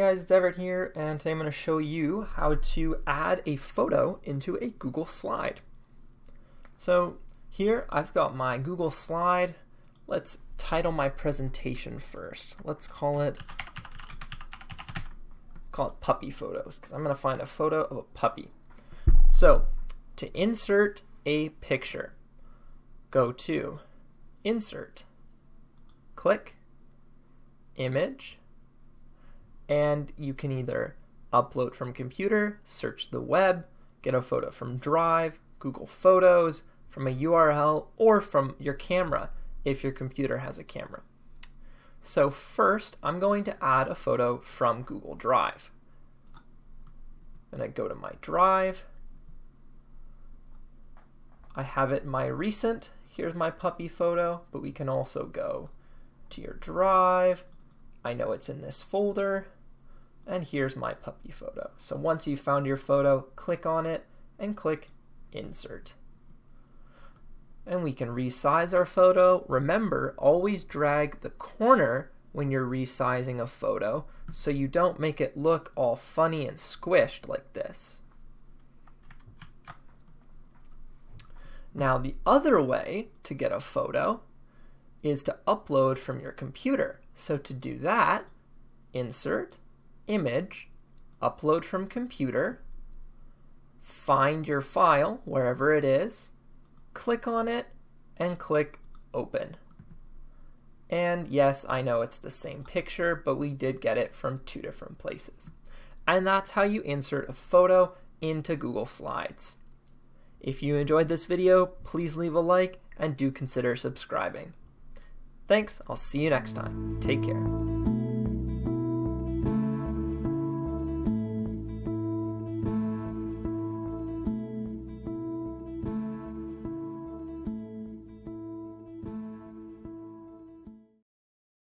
guys, it's Everett here, and today I'm going to show you how to add a photo into a Google Slide. So here I've got my Google Slide. Let's title my presentation first. Let's call it call it puppy photos because I'm going to find a photo of a puppy. So to insert a picture, go to Insert, click Image, and you can either upload from computer, search the web, get a photo from Drive, Google Photos, from a URL, or from your camera if your computer has a camera. So first, I'm going to add a photo from Google Drive. And I go to my Drive. I have it my recent. Here's my puppy photo, but we can also go to your Drive. I know it's in this folder and here's my puppy photo. So once you've found your photo, click on it and click Insert. And we can resize our photo. Remember, always drag the corner when you're resizing a photo so you don't make it look all funny and squished like this. Now the other way to get a photo is to upload from your computer. So to do that, insert, image, upload from computer, find your file wherever it is, click on it, and click open. And yes, I know it's the same picture, but we did get it from two different places. And that's how you insert a photo into Google Slides. If you enjoyed this video, please leave a like and do consider subscribing. Thanks, I'll see you next time. Take care.